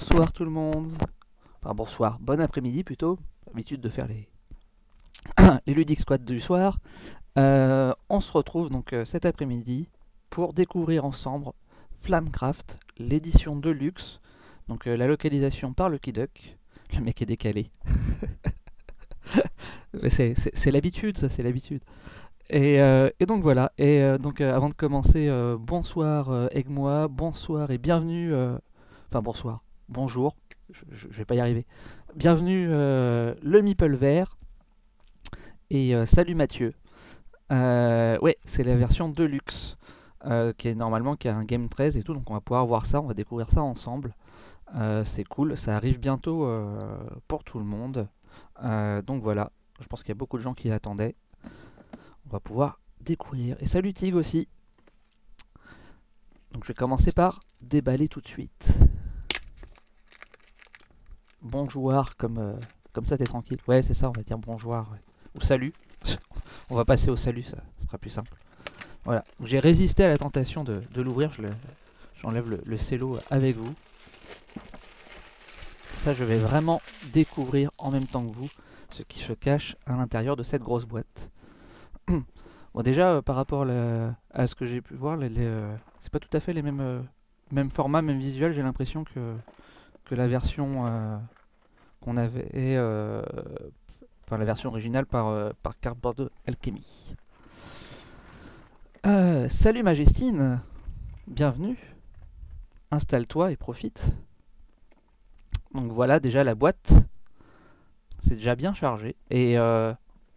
Bonsoir tout le monde. Enfin bonsoir, bon après-midi plutôt. Habitude de faire les, les ludiques squad du soir. Euh, on se retrouve donc euh, cet après-midi pour découvrir ensemble Flamecraft, l'édition de luxe. Donc euh, la localisation par Lucky Duck. Le mec est décalé. C'est- l'habitude, ça, c'est l'habitude. Et, et donc voilà. Et donc avant de commencer, bonsoir Egmois, bonsoir et bienvenue. Enfin bonsoir, bonjour. Je, je vais pas y arriver. Bienvenue euh, le Meeple vert. Et euh, salut Mathieu. Euh, ouais, c'est la version Deluxe qui est normalement qui a un Game 13 et tout, donc on va pouvoir voir ça, on va découvrir ça ensemble. C'est cool, ça arrive bientôt pour tout le monde. Donc voilà, je pense qu'il y a beaucoup de gens qui l'attendaient. On va pouvoir découvrir. Et salut Tig aussi. Donc je vais commencer par déballer tout de suite. Bonjour, comme, euh, comme ça t'es tranquille. Ouais, c'est ça, on va dire bonjour. ouais. Ou salut. on va passer au salut, ça, sera plus simple. Voilà, j'ai résisté à la tentation de, l'ouvrir. J'enlève le, le cello avec vous. Ça, je vais vraiment découvrir en même temps que vous ce qui se cache à l'intérieur de cette grosse boîte. Bon, déjà, euh, par rapport à, ce que j'ai pu voir, euh, c'est pas tout à fait les mêmes, mêmes formats, même visuels. J'ai l'impression que, que la version euh, qu'on avait, euh, enfin la version originale par, euh, par Cardboard Alchemy. Salut Majestine, bienvenue. Installe-toi et profite. Donc voilà déjà la boîte. C'est déjà bien chargé. Et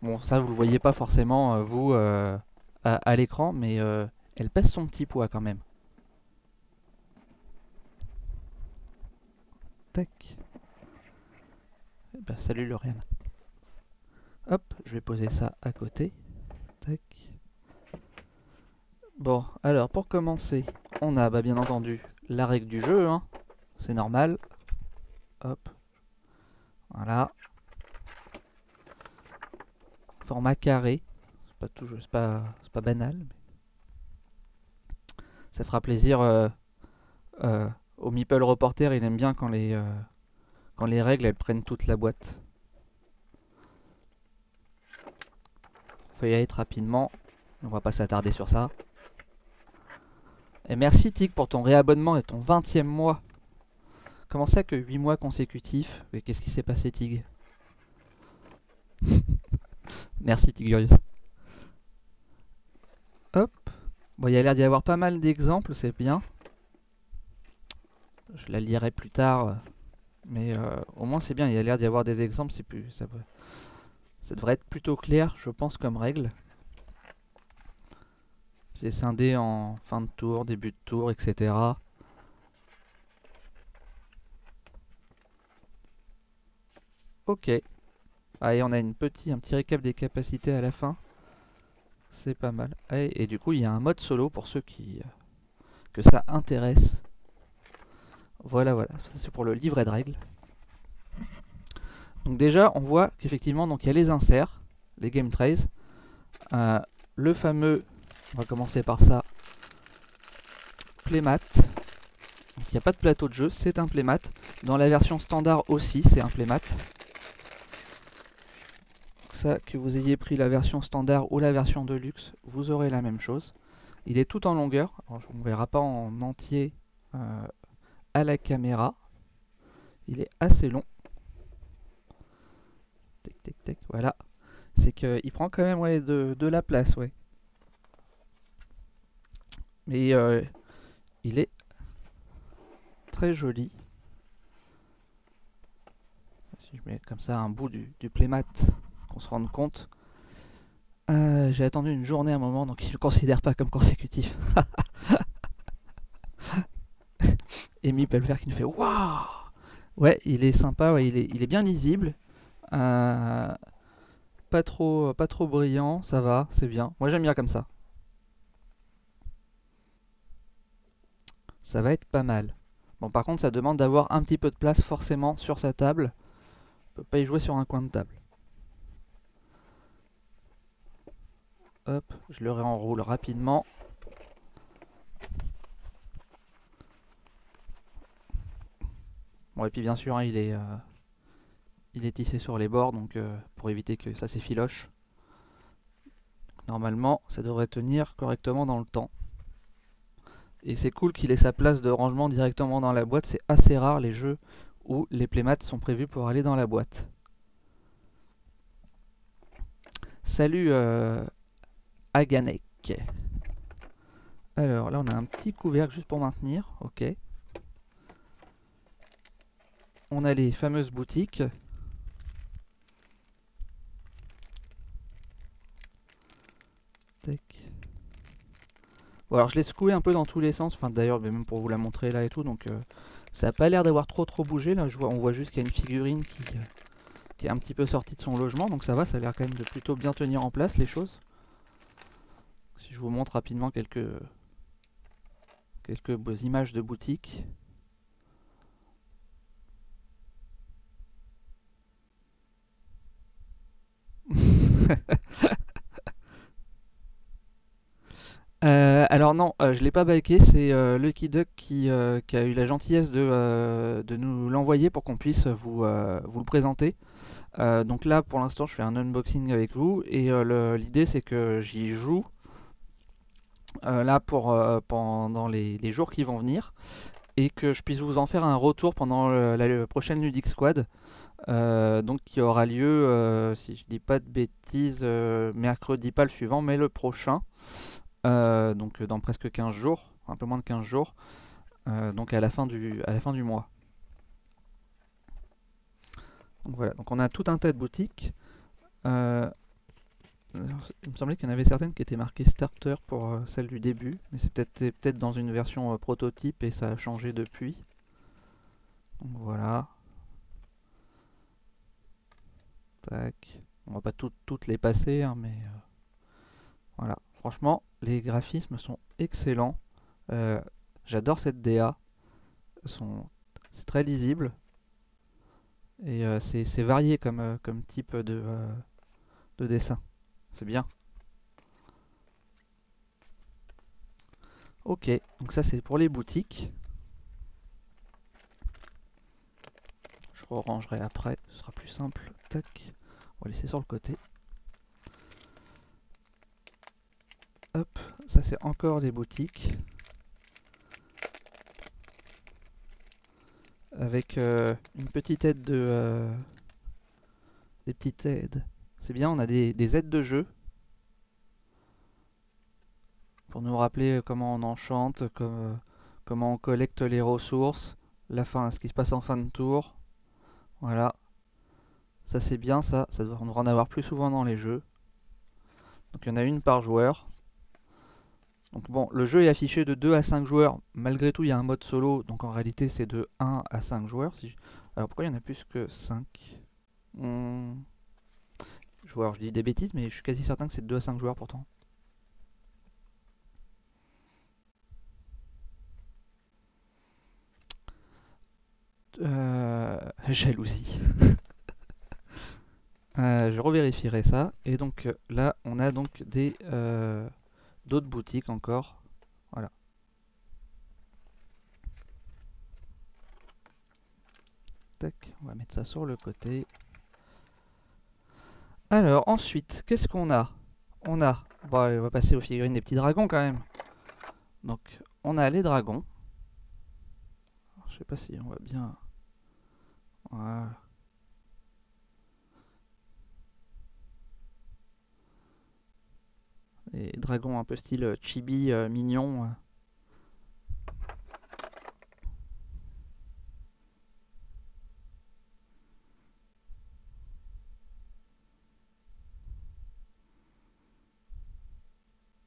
bon, ça vous le voyez pas forcément vous à, à l'écran, mais elle pèse son petit poids quand même. Tac. Eh ben, salut Lauriane. Hop, je vais poser ça à côté. Tac. Bon, alors pour commencer, on a bah, bien entendu la règle du jeu, hein. c'est normal. Hop, voilà. Format carré, c'est pas toujours, c'est pas, pas banal, ça fera plaisir euh, euh, au Meeple Reporter. Il aime bien quand les, euh, quand les règles elles prennent toute la boîte. Faut y aller rapidement, on va pas s'attarder sur ça. Et merci Tig pour ton réabonnement et ton 20 e mois. Comment ça que 8 mois consécutifs? Mais qu'est-ce qui s'est passé Tig? Merci Tigurius. Hop. Bon, il y a l'air d'y avoir pas mal d'exemples, c'est bien. Je la lirai plus tard. euh, Mais euh, au moins c'est bien, il y a l'air d'y avoir des exemples, c'est plus. Ça, devrait- être plutôt clair, je pense, comme règle. C'est scindé en fin de tour, début de tour, etc. Ok. Allez, on a un petit récap des capacités à la fin. C'est pas mal. Allez, et du coup, il y a un mode solo pour ceux qui euh, que ça intéresse. Voilà, voilà. Ça, c'est pour le livret de règles. Donc déjà, on voit qu'effectivement, il y a les inserts, les game trays, euh, le fameux, on va commencer par ça, playmat. Il n'y a pas de plateau de jeu, c'est un playmat. Dans la version standard aussi, c'est un playmat. Ça, que vous ayez pris la version standard ou la version de luxe, vous aurez la même chose. Il est tout en longueur, on ne verra pas en entier euh, à la caméra. Il est assez long. Tac, tac, voilà. C'est qu'il prend quand même ouais, de, la place, ouais. Mais euh, il est très joli. Si je mets comme ça un bout du, du playmat, qu'on se rende compte. Euh, J'ai attendu une journée à un moment, donc il ne le considère pas comme consécutif. Amy Pelver qui nous fait Waouh Ouais, il est sympa, ouais, il, est, bien lisible. Euh, pas, trop, pas trop brillant, ça va, c'est bien. Moi j'aime bien comme ça. Ça va être pas mal. Bon, par contre, ça demande d'avoir un petit peu de place forcément sur sa table. On peut pas y jouer sur un coin de table. Hop, je le réenroule rapidement. Bon, et puis bien sûr, hein, il est, euh, il est tissé sur les bords, donc euh, pour éviter que ça s'effiloche. Normalement, ça devrait tenir correctement dans le temps. Et c'est cool qu'il ait sa place de rangement directement dans la boîte. C'est assez rare les jeux où les playmats sont prévus pour aller dans la boîte. Salut euh, Aganek. Alors là on a un petit couvercle juste pour maintenir. Ok. On a les fameuses boutiques. Je l'ai secoué un peu dans tous les sens, enfin d'ailleurs même pour vous la montrer là et tout, donc euh, ça n'a pas l'air d'avoir trop trop bougé, là on voit juste qu'il y a une figurine qui, euh, qui est un petit peu sortie de son logement, donc ça va, ça a l'air quand même de plutôt bien tenir en place les choses. Si je vous montre rapidement quelques, images de boutique. Euh, alors non, euh, je l'ai pas biké, c'est euh, Lucky Duck qui, a eu la gentillesse de, nous l'envoyer pour qu'on puisse vous, le présenter. donc là, pour l'instant, je fais un unboxing avec vous et l'idée c'est que j'y joue là pour pendant les, jours qui vont venir et que je puisse vous en faire un retour pendant la, prochaine Ludic Squad. Donc qui aura lieu, si je dis pas de bêtises, mercredi pas le suivant, mais le prochain. Euh, donc dans presque 15 jours, un peu moins de 15 jours, euh, donc à la fin du, à la fin du mois. Donc voilà, on a tout un tas de boutiques. Euh, il me semblait qu'il y en avait certaines qui étaient marquées starter pour celle du début, mais c'est peut-être peut dans une version prototype et ça a changé depuis. Donc voilà. Tac. On va pas toutes les passer, hein, mais voilà. Franchement, les graphismes sont excellents. Euh, j'adore cette DA. C'est très lisible. Et euh, c'est varié comme, euh, type de, de dessin. C'est bien. Ok, donc ça c'est pour les boutiques. Je rangerai après, ce sera plus simple. On va laisser sur le côté. Hop, ça c'est encore des boutiques. Avec euh, une petite aide de... Euh, des petites aides. C'est bien, on a des, aides de jeu. Pour nous rappeler comment on enchante, comment on collecte les ressources, la fin, ce qui se passe en fin de tour. Voilà. Ça c'est bien ça, ça devrait en avoir plus souvent dans les jeux. Donc il y en a une par joueur. Donc bon, le jeu est affiché de 2 à 5 joueurs. Malgré tout, il y a un mode solo. Donc en réalité, c'est de 1 à 5 joueurs. Alors pourquoi il y en a plus que 5 hmm. Joueurs, je dis des bêtises, mais je suis quasi certain que c'est de 2 à 5 joueurs pourtant. Euh, jalousie. Euh, je revérifierai ça. Et donc là, on a donc des... Euh, d'autres boutiques encore. Voilà. Tac, on va mettre ça sur le côté. Alors ensuite, qu'est-ce qu'on a? On a, bon, on va passer aux figurines des petits dragons quand même. Donc on a les dragons. Je sais pas si on va bien. Voilà. Les dragons un peu style euh, chibi euh, mignon.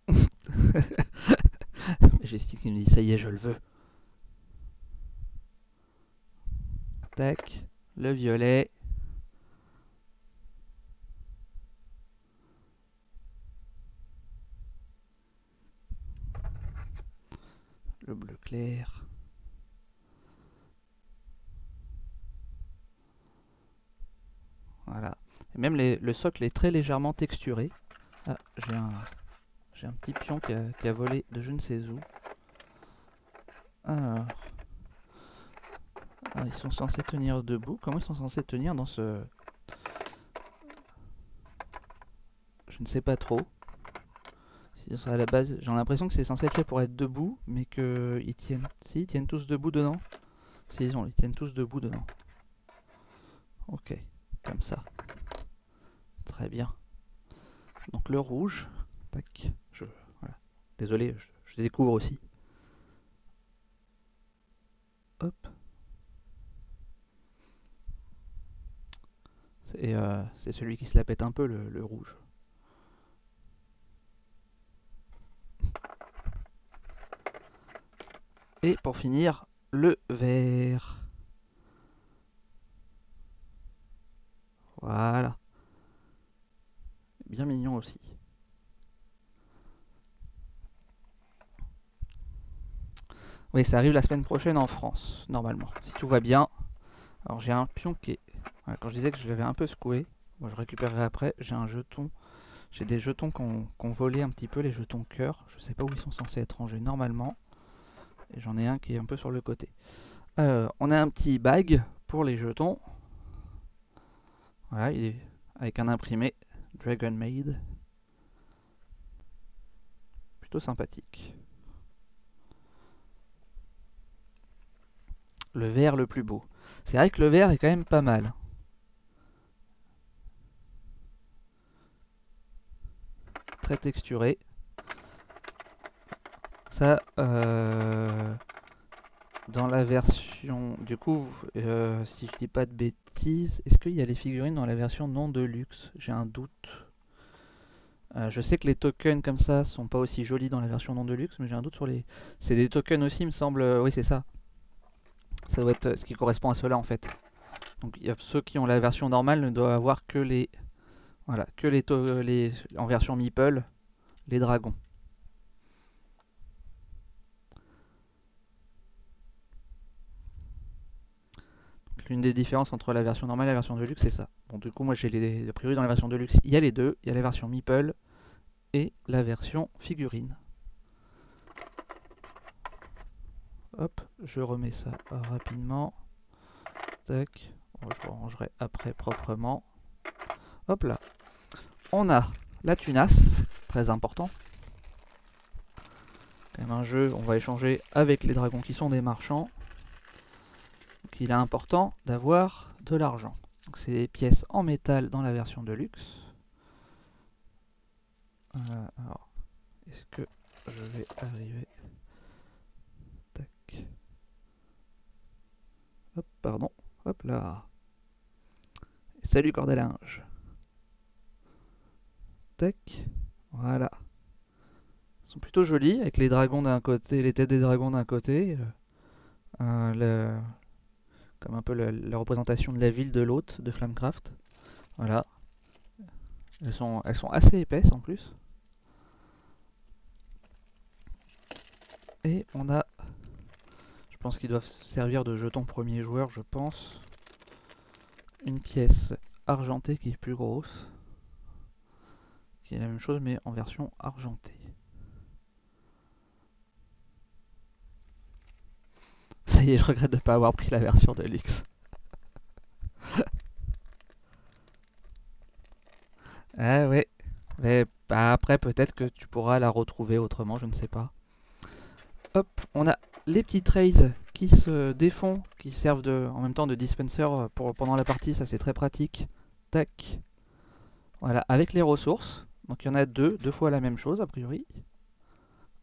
Majestic qui me dit ça y est je le veux. Tac, le violet. Le bleu clair. Voilà. Et même le socle est très légèrement texturé. Ah, j'ai un, un petit pion qui a, qui a, volé de je ne sais où. Alors, Ah, ils sont censés tenir debout. Comment ils sont censés tenir dans ce... Je ne sais pas trop. À la base, j'ai l'impression que c'est censé être fait pour être debout, mais que ils tiennent. Si, ils tiennent tous debout dedans. Si, ils, ont, ils tiennent tous debout dedans. Ok, comme ça. Très bien. Donc le rouge. Tac. Je. Désolé, je, découvre aussi. Hop. C'est euh, celui qui se la pète un peu, le rouge. Et pour finir, le vert. Voilà. Bien mignon aussi. Oui, ça arrive la semaine prochaine en France, normalement, si tout va bien. Alors j'ai un pion qui est... quand je disais que je l'avais un peu secoué, moi je récupérerai après, j'ai un jeton... J'ai des jetons qu'on qu volé un petit peu, les jetons cœur. Je sais pas où ils sont censés être rangés normalement. Et j'en ai un qui est un peu sur le côté. Euh, on a un petit bag pour les jetons. Voilà, il est avec un imprimé Dragon Maid. Plutôt sympathique. Le vert le plus beau. C'est vrai que le vert est quand même pas mal. Très texturé. Ça, euh, dans la version... Du coup, euh, si je dis pas de bêtises, est-ce qu'il y a les figurines dans la version non de luxe J'ai un doute. Euh, je sais que les tokens comme ça sont pas aussi jolis dans la version non de luxe, mais j'ai un doute sur les... C'est des tokens aussi, il me semble... Oui, c'est ça. Ça doit être ce qui correspond à cela en fait. Donc y a ceux qui ont la version normale ne doivent avoir que les... Voilà, que les, les en version Meeple, les dragons. L'une des différences entre la version normale et la version Deluxe, c'est ça. Bon, du coup, moi, j'ai les, a priori, dans la version Deluxe, il y a les deux. Il y a la version Meeple et la version figurine. Hop, je remets ça rapidement. Tac. je rangerai après proprement. Hop là. On a la tunasse, très important. Quand même un jeu, on va échanger avec les dragons qui sont des marchands il est important d'avoir de l'argent. Donc c'est des pièces en métal dans la version de luxe. Euh, alors, est-ce que je vais arriver? Tac. Hop, pardon. Hop là. Salut corde linge. Tac. Voilà. Ils sont plutôt jolis avec les dragons d'un côté, les têtes des dragons d'un côté. Euh, le, comme un peu la, représentation de la ville de l'hôte de Flamecraft. Voilà. Elles sont, elles sont assez épaisses en plus. Et on a, je pense qu'ils doivent servir de jetons premier joueur, je pense. Une pièce argentée qui est plus grosse. Qui est la même chose mais en version argentée. Ça y est, je regrette de ne pas avoir pris la version de luxe. ah ouais. Mais bah, après, peut-être que tu pourras la retrouver autrement, je ne sais pas. Hop, on a les petits trays qui se défont, qui servent en même temps de dispenser pour, pendant la partie, ça c'est très pratique. Tac. Voilà, avec les ressources. Donc il y en a deux, deux fois la même chose a priori.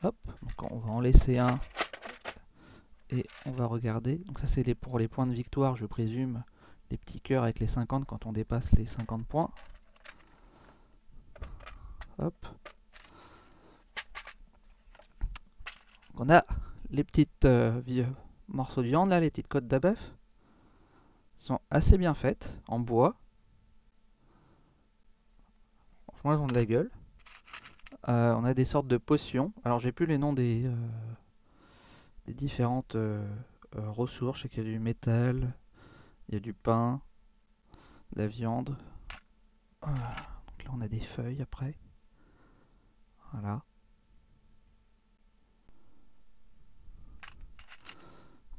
Hop, donc on va en laisser un et on va regarder. Donc ça c'est pour les points de victoire, je présume, les petits cœurs avec les 50 quand on dépasse les 50 points. Hop. on a les petites euh, morceaux de viande là, les petites côtes d'abeuf. sont assez bien faites, en bois. Franchement elles ont de la gueule. Euh, on a des sortes de potions. Alors j'ai plus les noms des, euh, des différentes euh, euh, ressources. Qu'il y a du métal, il y a du pain, de la viande. Donc là on a des feuilles après. Voilà.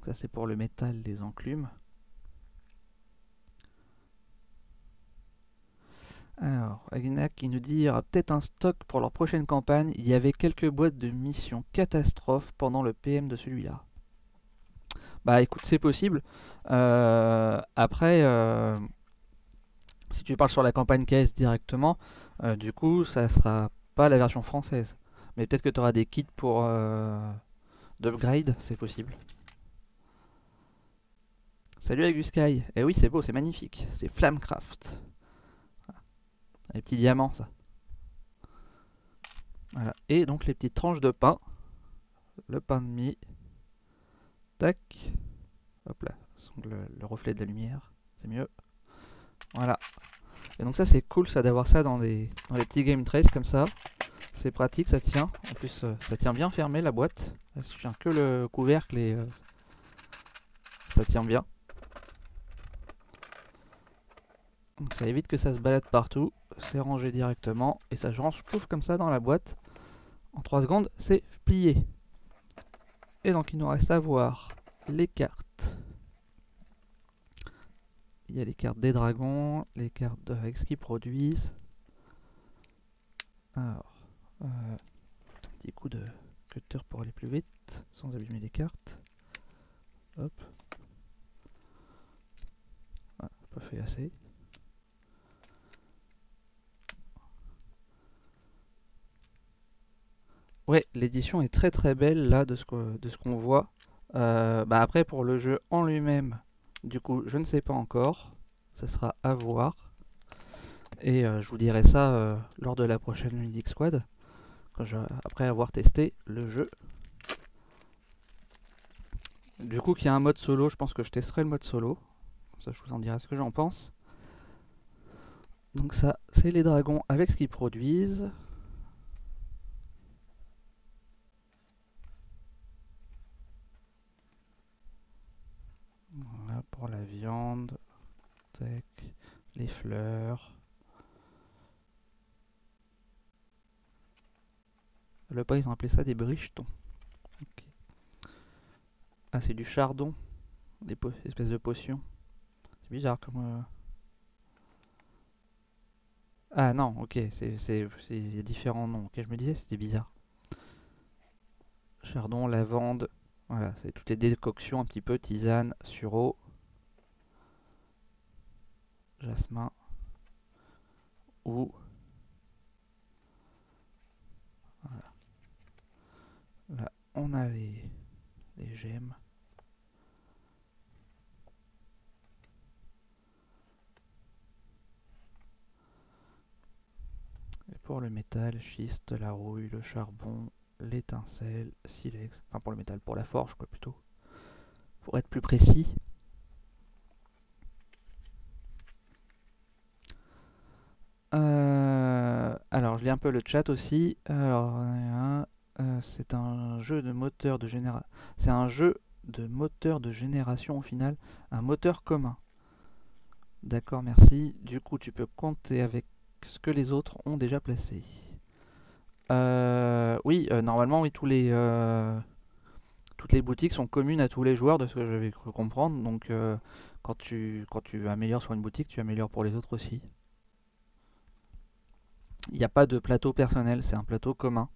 ça c'est pour le métal des enclumes. Agnac qui nous dit peut-être un stock pour leur prochaine campagne. Il y avait quelques boîtes de missions catastrophes pendant le PM de celui-là. Bah écoute, c'est possible. Euh, après, euh, si tu parles sur la campagne KS directement, euh, du coup, ça sera pas la version française. Mais peut-être que tu auras des kits pour d'upgrade, c'est possible. Salut Aguskai. Eh oui, c'est beau, c'est magnifique. C'est Flamecraft. Les petits diamants, ça. Voilà. Et donc les petites tranches de pain. Le pain de mie. Tac. Hop là. Le, le reflet de la lumière. C'est mieux. Voilà. Et donc ça c'est cool ça d'avoir ça dans les, petits game trays comme ça. C'est pratique, ça tient. En plus euh, ça tient bien fermé la boîte. Je tiens que le couvercle et euh, ça tient bien. Donc ça évite que ça se balade partout. C'est rangé directement et ça range pouf comme ça dans la boîte. En 3 secondes c'est plié. Et donc il nous reste à voir les cartes. Il y a les cartes des dragons, les cartes avec ce qu'ils produisent. Alors, euh, un petit coup de cutter pour aller plus vite, sans abîmer les cartes. Hop. Ah, pas fait assez. Ouais, l'édition est très très belle là de ce qu'on qu voit. Euh, bah après pour le jeu en lui-même, du coup je ne sais pas encore. Ça sera à voir. Et euh, je vous dirai ça euh, lors de la prochaine Ludic Squad. Après avoir testé le jeu. Du coup qu'il y a un mode solo, je pense que je testerai le mode solo. Ça je vous en dirai ce que j'en pense. Donc ça, c'est les dragons avec ce qu'ils produisent. Voilà la viande. Les fleurs. Le pas, ils ont appelé ça des brichetons. Ah, c'est du chardon. Des espèces de potions. C'est bizarre comme... Euh... Ah non, ok, c'est différents noms. Ok, je me disais c'était bizarre. Chardon, lavande, voilà, c'est toutes les décoctions un petit peu, tisane, sureau, jasmin ou. Là, on a les, les gemmes. Et pour le métal, schiste, la rouille, le charbon, l'étincelle, silex, enfin pour le métal, pour la forge quoi plutôt, pour être plus précis. Euh, alors je lis un peu le chat aussi. Euh, c'est un jeu de moteur de génération. C'est un jeu de moteur de génération au final, un moteur commun. D'accord, merci. Du coup, tu peux compter avec ce que les autres ont déjà placé. Euh, oui, normalement, oui, toutes les boutiques sont communes à tous les joueurs, de ce que j'avais cru comprendre. Donc, quand tu améliores sur une boutique, tu améliores pour les autres aussi. Il n'y a pas de plateau personnel, c'est un plateau commun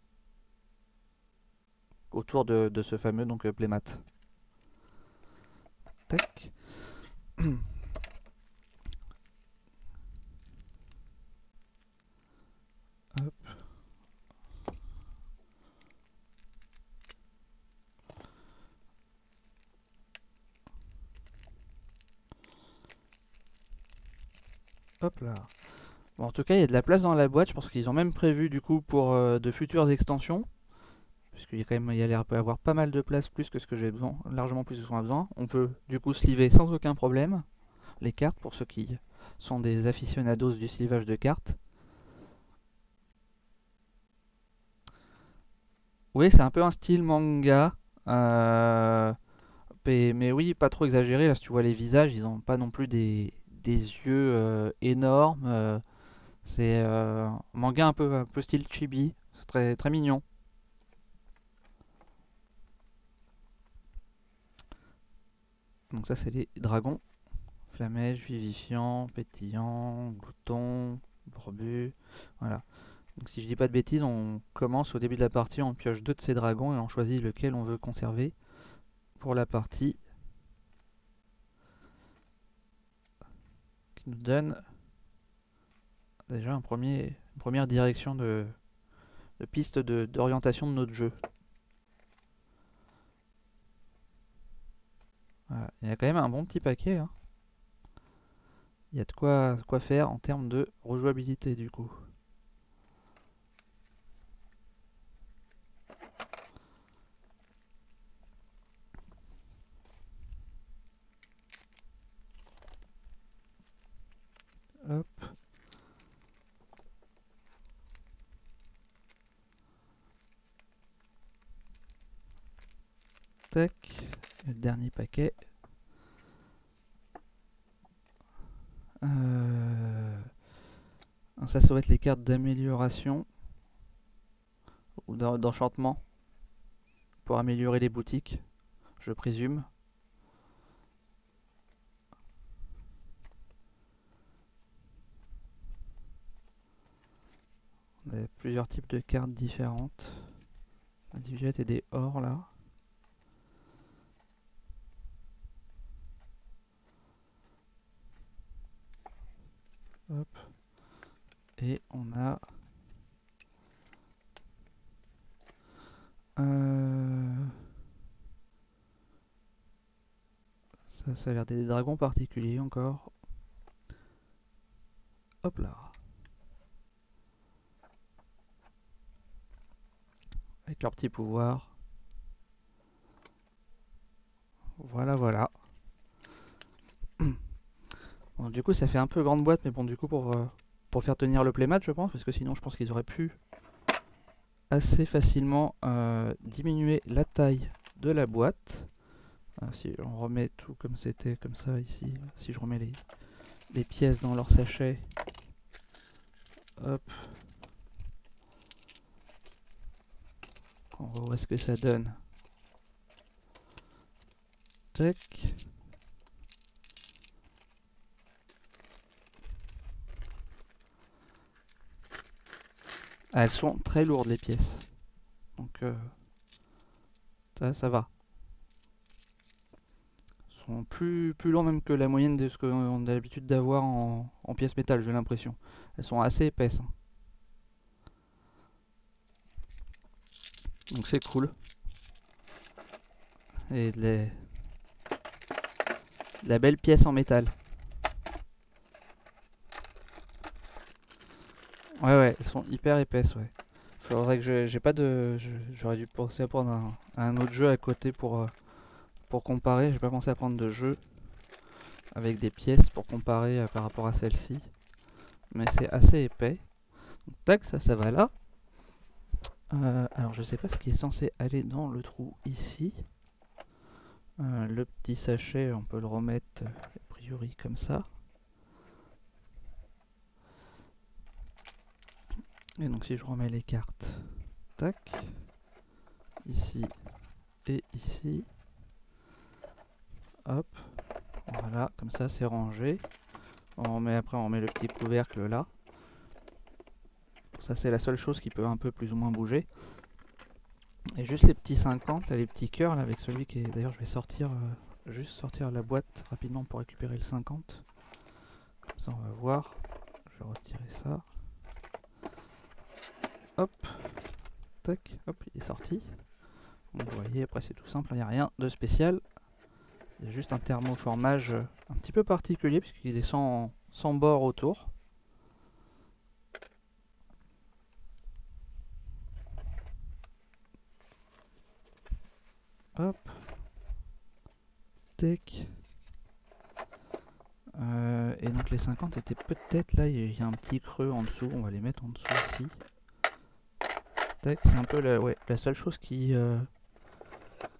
autour de, ce fameux donc playmat. Tac. Hop là. Bon, en tout cas, il y a de la place dans la boîte. Je pense qu'ils ont même prévu du coup pour euh, de futures extensions. Puisqu'il y a quand même, il y l'air avoir pas mal de place, plus que ce que j'ai besoin, largement plus que ce qu'on a besoin. On peut du coup sliver sans aucun problème les cartes pour ceux qui sont des aficionados du slivage de cartes. Oui, c'est un peu un style manga. Euh, mais, oui, pas trop exagéré. Là, si tu vois les visages, ils ont pas non plus des, des yeux euh, énormes. C'est un manga un peu, un peu style chibi. C'est très, très mignon. Donc ça c'est les dragons. Flamèche, vivifiant, pétillant, glouton, Borbu, voilà. Donc si je dis pas de bêtises, on commence au début de la partie, on pioche deux de ces dragons et on choisit lequel on veut conserver pour la partie. Qui nous donne déjà un premier, une première direction de, de piste d'orientation de, notre jeu. Il y a quand même un bon petit paquet. Hein. Il y a de quoi, quoi faire en termes de rejouabilité du coup. Hop. Le dernier paquet. Euh, ça, ça être les cartes d'amélioration ou d'enchantement pour améliorer les boutiques, je présume. On a plusieurs types de cartes différentes. Des et des or là. Hop. Et on a... Euh, ça, ça a l'air des dragons particuliers encore. Hop là. Avec leur petit pouvoir. Voilà, voilà. Du coup, ça fait un peu grande boîte, mais bon, du coup, pour, euh, pour faire tenir le playmat, je pense, parce que sinon, je pense qu'ils auraient pu assez facilement euh, diminuer la taille de la boîte. Euh, si on remet tout comme c'était, comme ça, ici, si je remets les, les pièces dans leur sachet, hop, on voit ce que ça donne. Tac. Ah, elles sont très lourdes les pièces. Donc euh, ça, va. Elles sont plus, plus lourdes même que la moyenne de ce qu'on a l'habitude d'avoir en, pièces métal, j'ai l'impression. Elles sont assez épaisses. Hein. Donc c'est cool. Et de la belle pièce en métal. Ouais, ouais, elles sont hyper épaisses, ouais. Faudrait que j'ai pas de. J'aurais dû penser à prendre un, autre jeu à côté pour, euh, pour comparer. J'ai pas pensé à prendre de jeu avec des pièces pour comparer euh, par rapport à celle-ci. Mais c'est assez épais. Donc, tac, ça, ça va là. Euh, alors, je sais pas ce qui est censé aller dans le trou ici. le petit sachet, on peut le remettre a priori comme ça. Et donc si je remets les cartes, tac, ici et ici, hop, voilà, comme ça c'est rangé. On met après on met le petit couvercle là. Ça c'est la seule chose qui peut un peu plus ou moins bouger. Et juste les petits 50, les petits cœurs là avec celui qui est. D'ailleurs je vais sortir euh, juste sortir la boîte rapidement pour récupérer le 50. Comme ça on va voir. Je vais retirer ça. Hop, tac, hop, il est sorti. vous voyez, après c'est tout simple, il n'y a rien de spécial. Il y a juste un thermoformage un petit peu particulier puisqu'il est sans, bord autour. Hop. Tac. Euh, et donc les 50 étaient peut-être là, il y a un petit creux en dessous, on va les mettre en dessous ici c'est un peu la, seule chose qui, euh,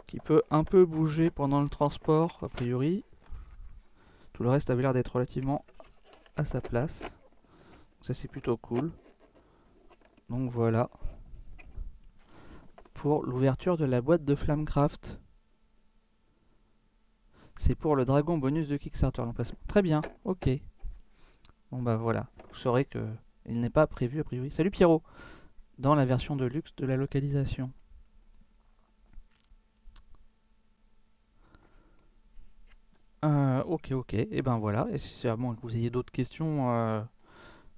qui peut un peu bouger pendant le transport, a priori. Tout le reste avait l'air d'être relativement à sa place. ça c'est plutôt cool. Donc voilà. Pour l'ouverture de la boîte de Flamecraft. C'est pour le dragon bonus de Kickstarter l'emplacement. Très bien, ok. Bon bah voilà. Vous saurez que Il n'est pas prévu a priori. Salut Pierrot Dans la version de luxe de la localisation. Euh, ok, ok. Et ben voilà. Et si c'est à moins que vous ayez d'autres questions, euh,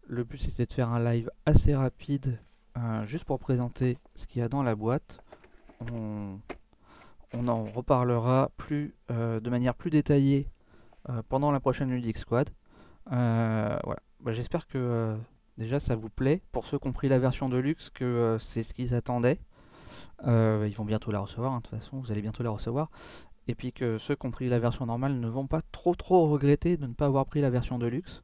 le but c'était de faire un live assez rapide, euh, juste pour présenter ce qu'il y a dans la boîte. On, on en reparlera plus, de manière plus détaillée pendant la prochaine Ludic Squad. voilà. Bah, J'espère que déjà ça vous plaît. Pour ceux qui ont pris la version de luxe, que c'est ce qu'ils attendaient. ils vont bientôt la recevoir, hein, de toute façon, vous allez bientôt la recevoir et puis que ceux qui ont pris la version normale ne vont pas trop trop regretter de ne pas avoir pris la version de luxe.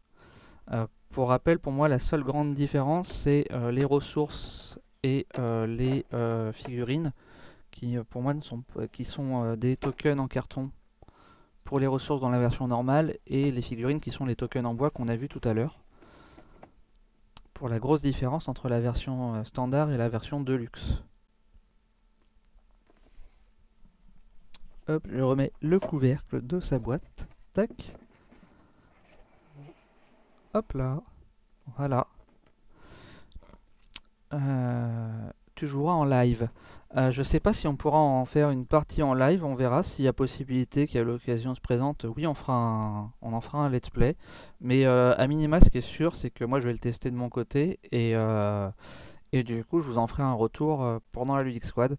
Euh, pour rappel, pour moi, la seule grande différence, c'est euh, les ressources et euh, les figurines, qui pour moi sont, qui sont des tokens en carton pour les ressources dans la version normale, et les figurines qui sont les tokens en bois qu'on a vu tout à l'heure. Pour la grosse différence entre la version standard et la version de luxe. Hop, je remets le couvercle de sa boîte. Tac. Hop là. Voilà. Euh, tu joueras en live. Euh, je sais pas si on pourra en faire une partie en live, on verra s'il y a possibilité, a l'occasion se présente. Oui, on fera on en fera un let's play. Mais euh, à minima, ce qui est sûr, c'est que moi je vais le tester de mon côté et, et du coup, je vous en ferai un retour pendant la Ludic Squad.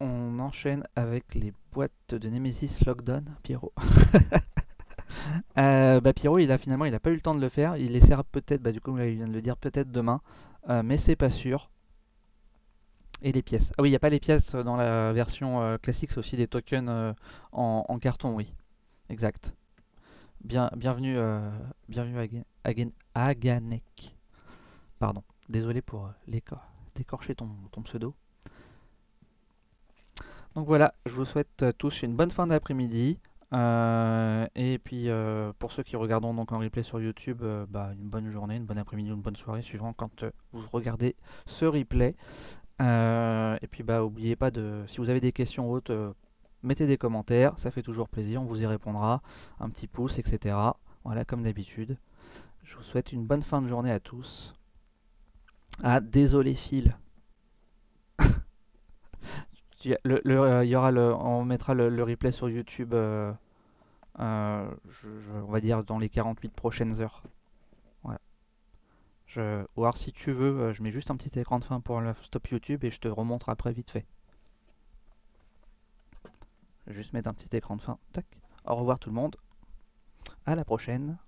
On enchaîne avec les boîtes de Nemesis Lockdown, Pierrot. euh, bah Pierrot, il a finalement, il a pas eu le temps de le faire. Il essaiera peut-être, bah du coup, il vient de le dire, peut-être demain, euh, mais c'est pas sûr. Et les pièces. Ah oui, il n'y a pas les pièces dans la version euh, classique, c'est aussi des tokens en, carton, oui. Exact. Bien, bienvenue, bienvenue à, Aganek. Pardon. Désolé pour l'écorcher ton, ton pseudo. Donc voilà, je vous souhaite tous une bonne fin d'après-midi. Euh, et puis euh, pour ceux qui regarderont donc en replay sur YouTube, bah, une bonne journée, une bonne après-midi une bonne soirée suivant quand vous regardez ce replay. et puis bah oubliez pas de, si vous avez des questions hautes, mettez des commentaires, ça fait toujours plaisir, on vous y répondra, un petit pouce, etc. Voilà comme d'habitude. Je vous souhaite une bonne fin de journée à tous. Ah désolé Phil. Euh, il y aura on mettra le, replay sur YouTube, euh, euh, on va dire dans les 48 prochaines heures. Ouais. Je, ou alors si tu veux, je mets juste un petit écran de fin pour le stop YouTube et je te remontre après vite fait. Je vais juste mettre un petit écran de fin. Tac. Au revoir tout le monde. À la prochaine.